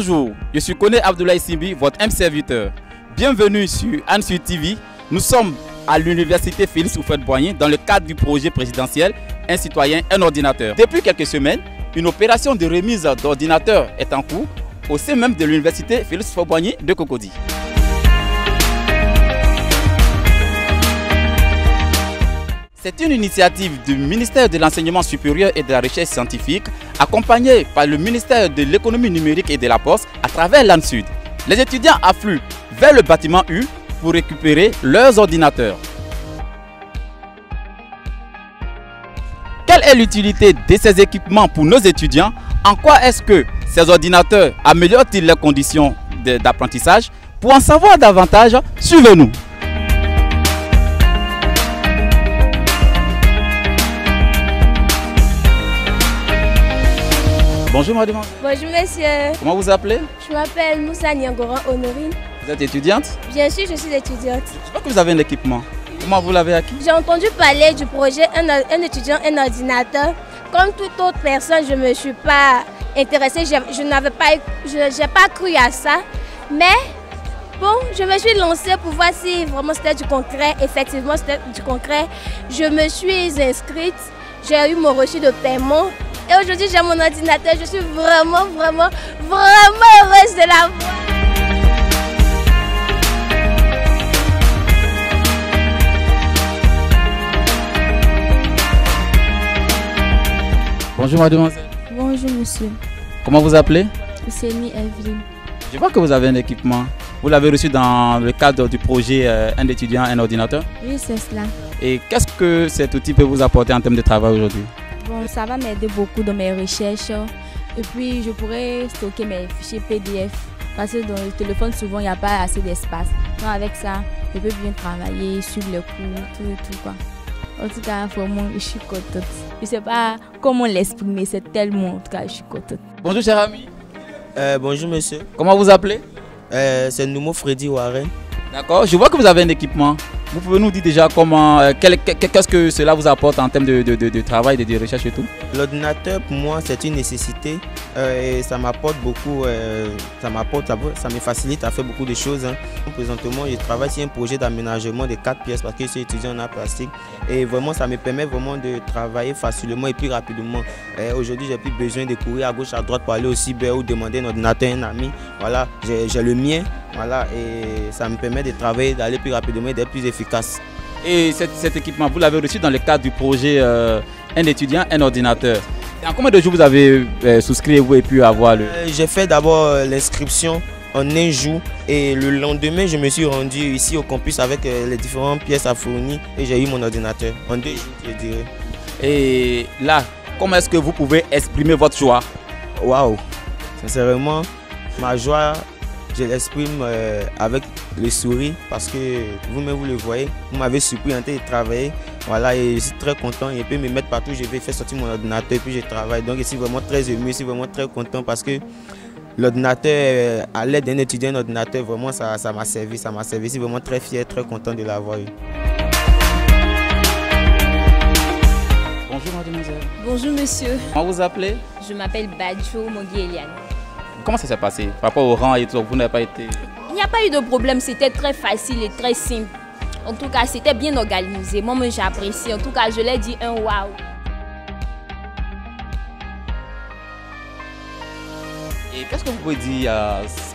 Bonjour, je suis Kone Abdoulaye Simbi, votre M serviteur. Bienvenue sur Ansu TV. Nous sommes à l'université Félix Houphouët-Boigny dans le cadre du projet présidentiel Un citoyen, un ordinateur. Depuis quelques semaines, une opération de remise d'ordinateurs est en cours au sein même de l'université Félix Houphouët-Boigny de Cocody. C'est une initiative du ministère de l'Enseignement supérieur et de la Recherche scientifique, accompagnée par le ministère de l'Économie numérique et de la Poste à travers l'ANSUD. Les étudiants affluent vers le bâtiment U pour récupérer leurs ordinateurs. Quelle est l'utilité de ces équipements pour nos étudiants? En quoi est-ce que ces ordinateurs améliorent-ils les conditions d'apprentissage? Pour en savoir davantage, suivez-nous. Bonjour madame. Bonjour monsieur. Comment vous appelez? Je m'appelle Moussa Niangoran Honorine. Vous êtes étudiante? Bien sûr, je suis étudiante. Je vois que vous avez un équipement. Comment vous l'avez acquis? J'ai entendu parler du projet un, étudiant, un ordinateur. Comme toute autre personne, je ne me suis pas intéressée. Je, n'avais pas, je pas cru à ça. Mais bon, je me suis lancée pour voir si vraiment c'était du concret. Effectivement, c'était du concret. Je me suis inscrite. J'ai eu mon reçu de paiement. Et aujourd'hui, j'ai mon ordinateur. Je suis vraiment, vraiment, vraiment heureuse de l'avoir. Bonjour mademoiselle. Bonjour monsieur. Comment vous appelez? Ouseni Evelyne. Je vois que vous avez un équipement. Vous l'avez reçu dans le cadre du projet euh, Un étudiant, un ordinateur Oui, c'est cela. Et qu'est-ce que cet outil peut vous apporter en termes de travail aujourd'hui? Bon, ça va m'aider beaucoup dans mes recherches. Et puis, je pourrais stocker mes fichiers PDF. Parce que dans le téléphone, souvent, il n'y a pas assez d'espace. Donc, avec ça, je peux bien travailler, suivre le cours, tout, tout quoi. En tout cas, vraiment, je suis contente. Je ne sais pas comment l'exprimer, c'est tellement, en tout cas, je suis contente. Bonjour, cher ami. Euh, bonjour, monsieur. Comment vous appelez? Euh, C'est Noumo Freddy Warren. D'accord, je vois que vous avez un équipement. Vous pouvez nous dire déjà comment, euh, qu'est-ce que cela vous apporte en termes de, de, travail, de, recherche et tout? L'ordinateur, pour moi, c'est une nécessité euh, et ça m'apporte beaucoup, euh, ça m'apporte, ça me facilite à faire beaucoup de choses. Hein. Présentement, je travaille sur un projet d'aménagement de quatre pièces parce que je suis étudiant en plastique et vraiment, ça me permet vraiment de travailler facilement et plus rapidement. Aujourd'hui, j'ai plus besoin de courir à gauche, à droite pour aller au cyber ou demander un ordinateur à un ami. Voilà, j'ai le mien voilà, et ça me permet de travailler, d'aller plus rapidement et d'être plus efficace. Et cet, équipement, vous l'avez reçu dans le cadre du projet euh, Un étudiant, un ordinateur. En combien de jours vous avez euh, souscrit vous et pu avoir le... Euh, j'ai fait d'abord l'inscription en un jour et le lendemain je me suis rendu ici au campus avec les différentes pièces à fournir et j'ai eu mon ordinateur en deux jours je dirais. Et là, comment est-ce que vous pouvez exprimer votre joie? Waouh Sincèrement, ma joie je l'exprime euh, avec le sourire parce que vous-même vous le voyez, vous m'avez surpris en train de travailler. Voilà, et je suis très content. Et puis me mettre partout, je vais faire sortir mon ordinateur et puis je travaille. Donc je suis vraiment très ému, je suis vraiment très content parce que l'ordinateur, euh, à l'aide d'un étudiant, un ordinateur, vraiment ça m'a servi, ça m'a servi. Je suis vraiment très fier, très content de l'avoir eu. Bonjour mademoiselle. Bonjour monsieur. Comment vous appelez Je m'appelle Badjo Mogui Eliane. Comment ça s'est passé? Par rapport au rang et tout Vous n'avez pas été. Il n'y a pas eu de problème, c'était très facile et très simple. En tout cas, c'était bien organisé. Moi, j'ai apprécié. En tout cas, je l'ai dit un waouh. Et qu'est-ce que vous pouvez dire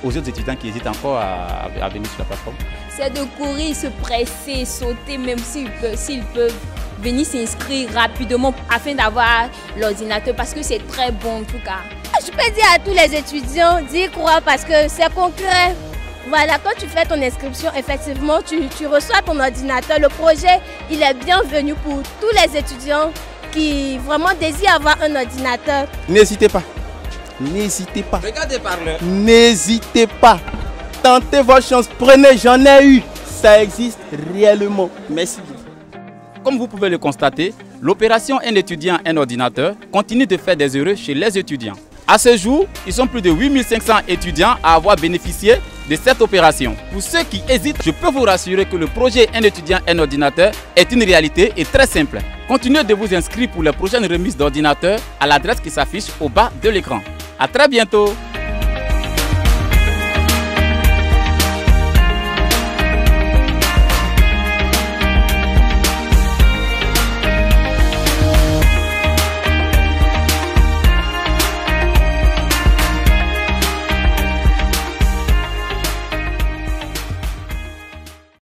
aux autres étudiants qui hésitent encore à, venir sur la plateforme? C'est de courir, se presser, sauter, même s'ils peuvent, peuvent venir s'inscrire rapidement afin d'avoir l'ordinateur parce que c'est très bon en tout cas. Je peux dire à tous les étudiants d'y croire parce que c'est concret. Voilà, quand tu fais ton inscription, effectivement, tu, tu, reçois ton ordinateur. Le projet, il est bienvenu pour tous les étudiants qui vraiment désirent avoir un ordinateur. N'hésitez pas. N'hésitez pas. Regardez par là. N'hésitez pas. Tentez votre chance. Prenez, j'en ai eu. Ça existe réellement. Merci. Comme vous pouvez le constater, l'opération Un étudiant, un ordinateur continue de faire des heureux chez les étudiants. À ce jour, ils sont plus de 8500 étudiants à avoir bénéficié de cette opération. Pour ceux qui hésitent, je peux vous rassurer que le projet Un étudiant, un ordinateur est une réalité et très simple. Continuez de vous inscrire pour les prochaines remises d'ordinateurs à l'adresse qui s'affiche au bas de l'écran. A très bientôt